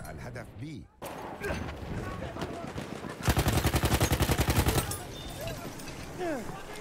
هدف بي Yeah.